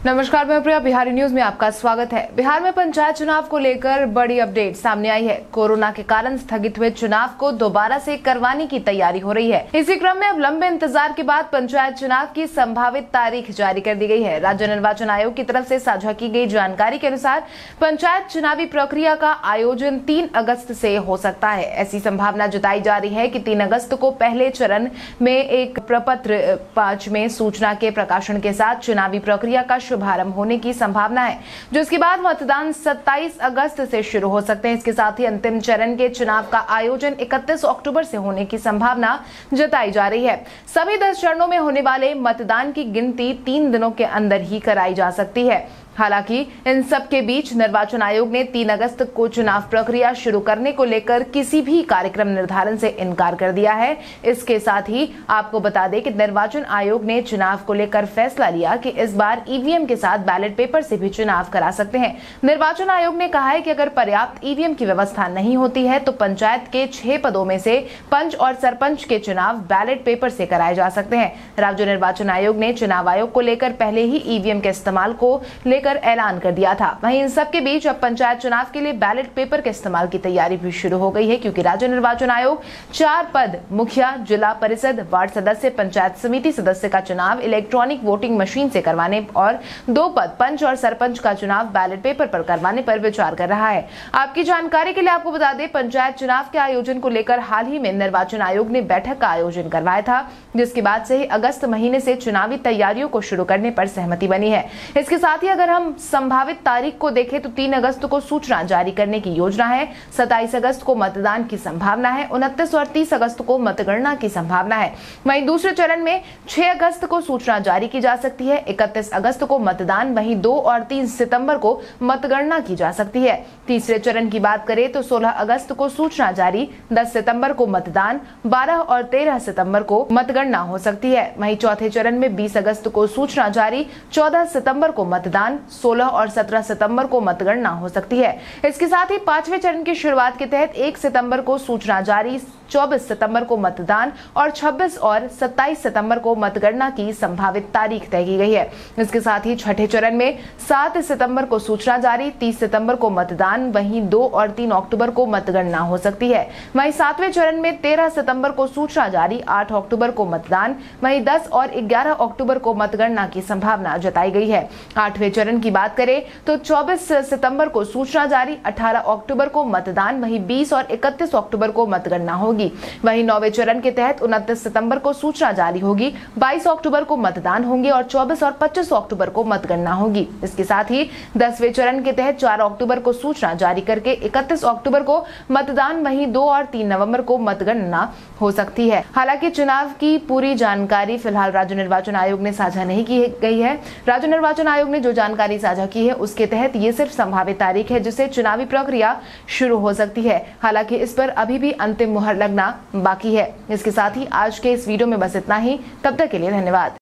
नमस्कार, मैं प्रिया। बिहारी न्यूज़ में आपका स्वागत है। बिहार में पंचायत चुनाव को लेकर बड़ी अपडेट सामने आई है। कोरोना के कारण स्थगित हुए चुनाव को दोबारा से करवाने की तैयारी हो रही है। इसी क्रम में अब लंबे इंतज़ार के बाद पंचायत चुनाव की संभावित तारीख जारी कर दी गई है। राज्य निर्वाचन आयोग की तरफ़ से साझा की गई जानकारी के अनुसार पंचायत चुनावी प्रक्रिया का आयोजन तीन अगस्त से हो सकता है। ऐसी संभावना जताई जा रही है की तीन अगस्त को पहले चरण में एक प्रपत्र पाँच में सूचना के प्रकाशन के साथ चुनावी प्रक्रिया का शुभारंभ होने की संभावना है जिसके बाद मतदान 27 अगस्त से शुरू हो सकते हैं। इसके साथ ही अंतिम चरण के चुनाव का आयोजन 31 अक्टूबर से होने की संभावना जताई जा रही है। सभी दस चरणों में होने वाले मतदान की गिनती तीन दिनों के अंदर ही कराई जा सकती है। हालाँकि, इन सब के बीच निर्वाचन आयोग ने 3 अगस्त को चुनाव प्रक्रिया शुरू करने को लेकर किसी भी कार्यक्रम निर्धारण से इनकार कर दिया है। इसके साथ ही आपको बता दें कि निर्वाचन आयोग ने चुनाव को लेकर फैसला लिया कि इस बार ईवीएम के साथ बैलेट पेपर से भी चुनाव करा सकते हैं। निर्वाचन आयोग ने कहा है कि अगर पर्याप्त ईवीएम की व्यवस्था नहीं होती है तो पंचायत के छह पदों में से पंच और सरपंच के चुनाव बैलेट पेपर से कराए जा सकते हैं। राज्य निर्वाचन आयोग ने चुनाव आयोग को लेकर पहले ही ईवीएम के इस्तेमाल को लेकर लेकर ऐलान कर दिया था। वहीं इन सब के बीच अब पंचायत चुनाव के लिए बैलेट पेपर के इस्तेमाल की तैयारी भी शुरू हो गई है, क्योंकि राज्य निर्वाचन आयोग चार पद, मुखिया, जिला परिषद, वार्ड सदस्य, पंचायत समिति सदस्य का चुनाव, इलेक्ट्रॉनिक वोटिंग मशीन से करवाने और दो पद, पंच और सरपंच का चुनाव बैलेट पेपर पर करवाने पर विचार कर रहा है। आपकी जानकारी के लिए आपको बता दें, पंचायत चुनाव के आयोजन को लेकर हाल ही में निर्वाचन आयोग ने बैठक का आयोजन करवाया था, जिसके बाद से ही अगस्त महीने से चुनावी तैयारियों को शुरू करने पर सहमति बनी है। इसके साथ ही अगर हम संभावित तारीख को देखें तो तीन अगस्त को सूचना जारी करने की योजना है। सताइस अगस्त को मतदान की संभावना है। उनतीस और तीस अगस्त को मतगणना की संभावना है। वहीं दूसरे चरण में छह अगस्त को सूचना जारी की जा सकती है। इकतीस अगस्त को मतदान, वहीं दो और तीन सितंबर को मतगणना की जा सकती है। तीसरे चरण की बात करें तो 16 अगस्त को सूचना जारी, दस सितंबर को मतदान 12 और तेरह सितंबर को मतगणना हो सकती है। वहीं चौथे चरण में 20 अगस्त को सूचना जारी, चौदह सितंबर को मतदान 16 और 17 सितंबर को मतगणना हो सकती है। इसके साथ ही पाँचवें चरण की शुरुआत के तहत 1 सितंबर को सूचना जारी 24 सितंबर को मतदान और 26 और 27 सितंबर को मतगणना की संभावित तारीख तय की गई है। इसके साथ ही छठे चरण में 7 सितंबर को सूचना जारी 30 सितंबर को मतदान, वहीं 2 और 3 अक्टूबर को मतगणना हो सकती है। वहीं सातवें चरण में 13 सितंबर को सूचना जारी 8 अक्टूबर को मतदान, वहीं 10 और 11 अक्टूबर को मतगणना की संभावना जताई गई है। आठवें चरण की बात करें तो 24 सितंबर को सूचना जारी 18 अक्टूबर को मतदान, वहीं 20 और 31 अक्टूबर को मतगणना होगी। वहीं नौवे चरण के तहत उनतीस सितंबर को सूचना जारी होगी 22 अक्टूबर को मतदान होंगे और 24 और 25 अक्टूबर को मतगणना होगी। इसके साथ ही दसवें चरण के तहत चार अक्टूबर को सूचना जारी करके इकतीस अक्टूबर को मतदान, वही दो और तीन नवंबर को मतगणना हो सकती है। हालाँकि चुनाव की पूरी जानकारी फ़िलहाल राज्य निर्वाचन आयोग ने साझा नहीं की गई है। राज्य निर्वाचन आयोग ने जो जानकारी साझा की है। उसके तहत ये सिर्फ़ संभावित तारीख है जिससे चुनावी प्रक्रिया शुरू हो सकती है। हालाँकि इस पर अभी भी अंतिम मुहर लगना बाकी है। इसके साथ ही आज के इस वीडियो में बस इतना ही। तब तक के लिए धन्यवाद।